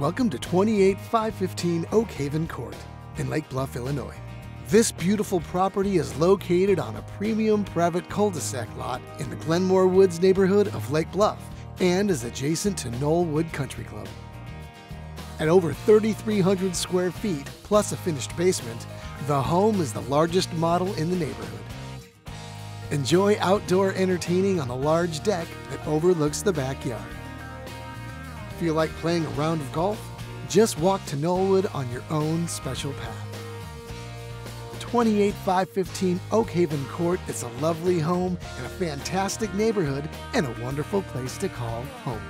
Welcome to 28515 Oakhaven Court in Lake Bluff, Illinois. This beautiful property is located on a premium private cul-de-sac lot in the Glenmore Woods neighborhood of Lake Bluff and is adjacent to Knollwood Country Club. At over 3,300 square feet plus a finished basement, the home is the largest model in the neighborhood. Enjoy outdoor entertaining on a large deck that overlooks the backyard. Feel like playing a round of golf? Just walk to Knollwood on your own special path. 28515 Oakhaven Court is a lovely home in a fantastic neighborhood and a wonderful place to call home.